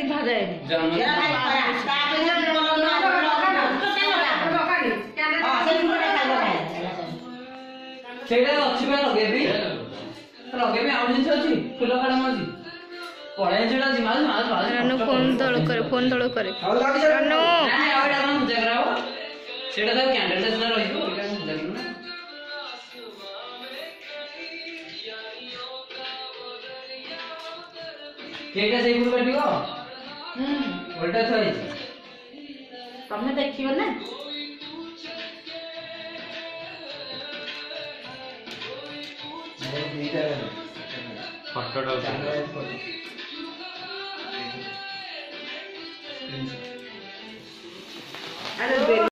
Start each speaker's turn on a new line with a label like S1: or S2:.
S1: Liva যায়নি
S2: ସେଇଟା ଅଛି ବା ଲଗେଇବି ଲଗେଇବି ଆଉ ଜିନିଷ ଅଛି ଫୁଲ କାଳ ମଞ୍ଜି ପଳେଇ ସେଇଟା ଯିମା
S3: ରାନୁ ଫୋନ ତଳ କରେ ଫୋନ ତଳ କରେ ରାନୁ
S2: ଆଉ ଏଇଟା କଣ ପୂଜା କରାହବ ସେଇଟା ତ କ୍ୟାଣ୍ଡେଲଟା ସିନା ରହିବ ଏଇଟା ପୂଜା କରିବୁ ନା କେଇଟା ସେଇ ଗୁରୁ କାଟିବ
S4: હમ ઓલ્ટા થઈ
S5: છે
S6: તમને દેખ્યું
S5: ને
S4: ફોટો